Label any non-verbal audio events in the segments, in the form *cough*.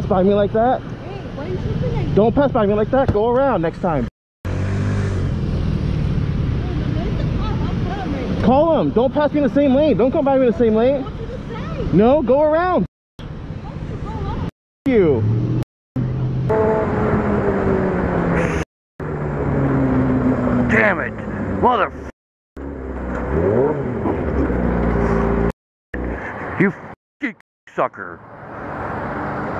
pass by me like that. Don't pass by me like that. Go around next time. Call him. Don't pass me in the same lane. Don't come by me in the same lane. No, go around. You. Damn it! Mother. You f***ing sucker.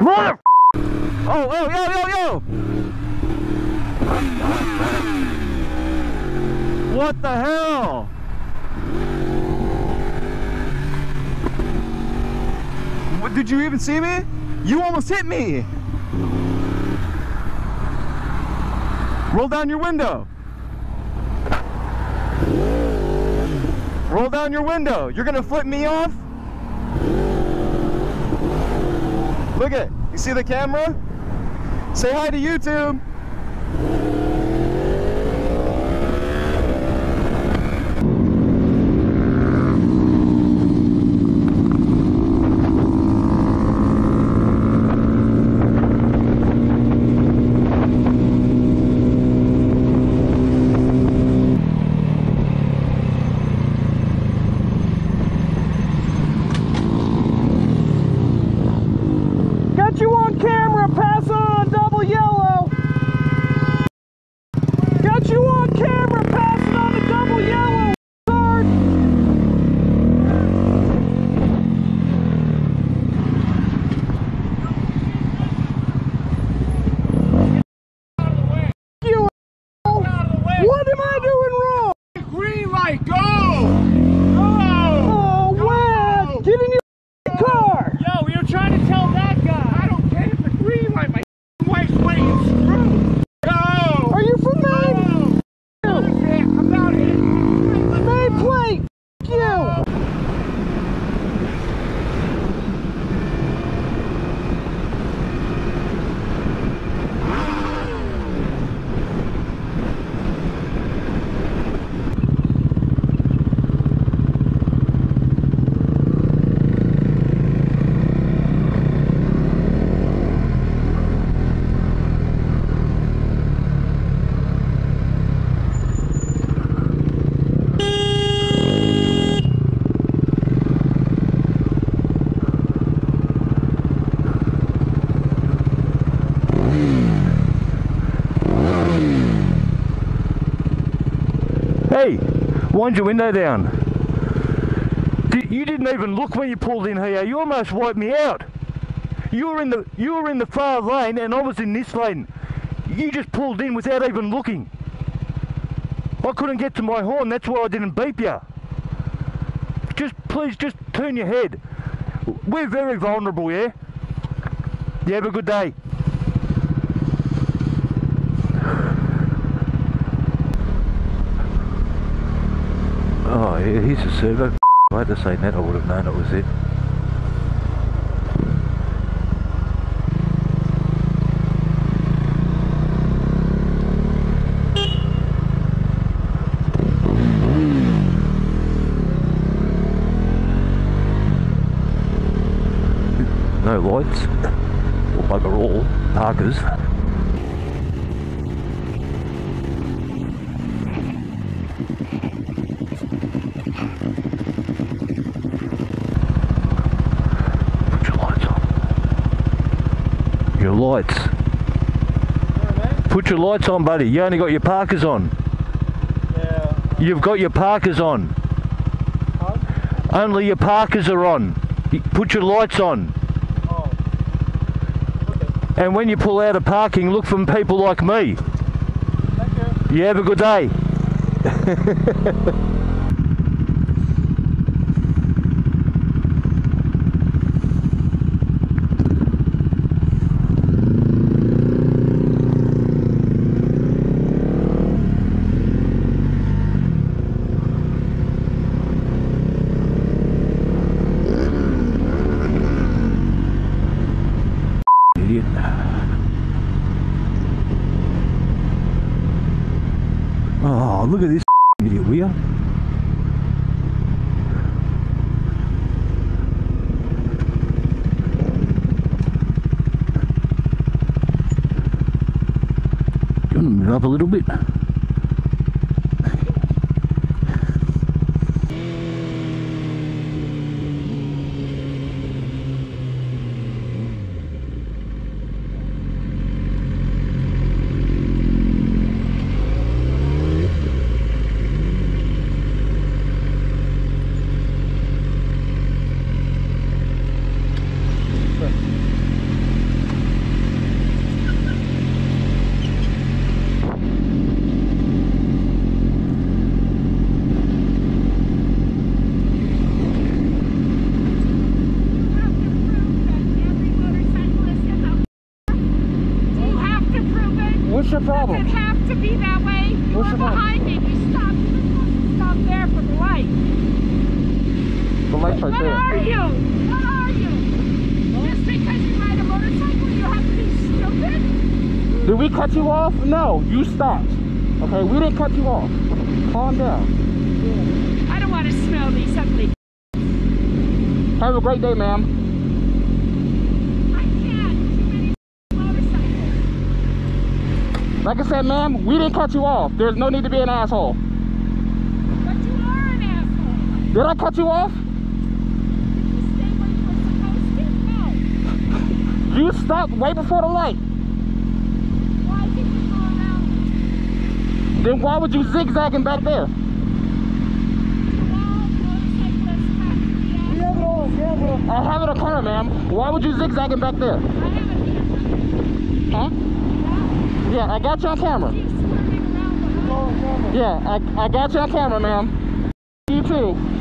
Mother. Oh, oh, yo, yo, yo! What the hell? What, did you even see me? You almost hit me. Roll down your window. Roll down your window. You're gonna flip me off? Look at, you see the camera? Say hi to YouTube. Got you on camera. Pass on. Double yellow. Got you on camera. Passing on the double yellow. Hard. You What am I doing wrong? Green light, go! Oh, what? Get in your car. Yo, we were trying to tell that guy. I don't care if the green light. My wife's waiting. Screw. Go. Are you from Maine? I'm out here. Maine plate. You. Hey, wind your window down. You didn't even look when you pulled in here. You almost wiped me out. You were in the you were in the far lane and I was in this lane. You just pulled in without even looking. I couldn't get to my horn. That's why I didn't beep you. Just please, just turn your head. We're very vulnerable, yeah. You have a good day. Oh, here's a servo. I had to say that, I would have known it was it. No lights, or bugger all, parkers. Put your lights on. Your lights. Put your lights on, buddy. You only got your parkers on. Yeah. You've got your parkers on. Only your parkers are on. Put your lights on. Oh. Okay. And when you pull out of parking, look for people like me. Thank you. You have a good day. *laughs* Oh, look at this *laughs* idiot wheel. Gonna move up a little bit. What's your Does problem? it have to be that way? You What's were the problem? behind me. You stopped. You were supposed to stop there for the light. The light's right What there. are you? What are you? Just because you ride a motorcycle, you have to be stupid? Did we cut you off? No, you stopped. Okay, we didn't cut you off. Calm down. I don't want to smell these ugly. Have a great day, ma'am. I can't. Too many motorcycles. Like I said, ma'am, we didn't cut you off. There's no need to be an asshole. But you are an asshole. Did I cut you off? Did you stay where you were supposed to? No. You stopped right before the light. Why did you go around? Then why would you zigzagging back there? All motorcyclists have to be assholes. I have it on camera, ma'am. Why would you zigzagging back there? I have a camera. Huh? Yeah. I got you on camera. Yeah, I, I got you on camera, ma'am. You too.